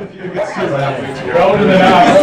Go to the out,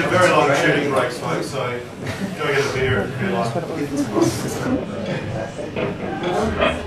had very long shooting breaks, folks, so go get a beer if you like.